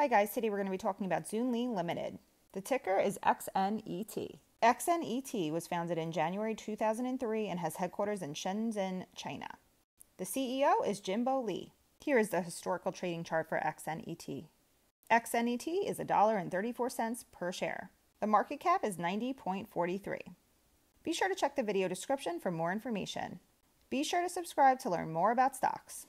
Hi guys, today we're going to be talking about Xunlei Limited. The ticker is XNET. XNET was founded in January 2003 and has headquarters in Shenzhen, China. The CEO is Jinbo Li. Here is the historical trading chart for XNET. XNET is $1.34 per share. The market cap is 90.43. Be sure to check the video description for more information. Be sure to subscribe to learn more about stocks.